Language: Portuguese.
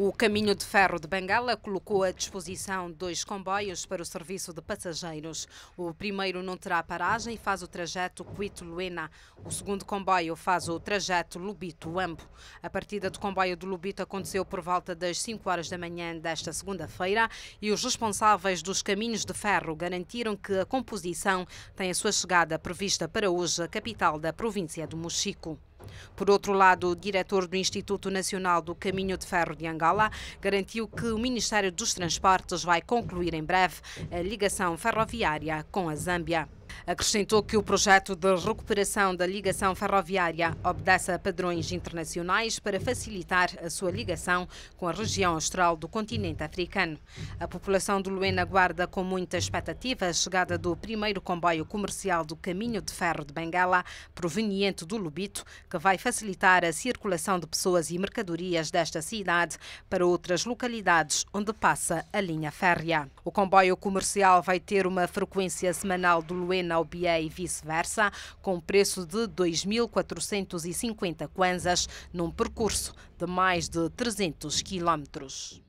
O Caminho de Ferro de Bengala colocou à disposição dois comboios para o serviço de passageiros. O primeiro não terá paragem e faz o trajeto Cuito-Luena. O segundo comboio faz o trajeto Lubito-Ambo. A partida do comboio do Lubito aconteceu por volta das 5 horas da manhã desta segunda-feira e os responsáveis dos Caminhos de Ferro garantiram que a composição tem a sua chegada prevista para hoje, a capital da província do Mochico. Por outro lado, o diretor do Instituto Nacional do Caminho de Ferro de Angola garantiu que o Ministério dos Transportes vai concluir em breve a ligação ferroviária com a Zâmbia. Acrescentou que o projeto de recuperação da ligação ferroviária obedece a padrões internacionais para facilitar a sua ligação com a região austral do continente africano. A população de Luena aguarda com muita expectativa a chegada do primeiro comboio comercial do Caminho de Ferro de Bengala, proveniente do Lubito, que vai facilitar a circulação de pessoas e mercadorias desta cidade para outras localidades onde passa a linha férrea. O comboio comercial vai ter uma frequência semanal de Luena ao Bié e vice-versa, com preço de 2.450 kwanzas, num percurso de mais de 300 quilómetros.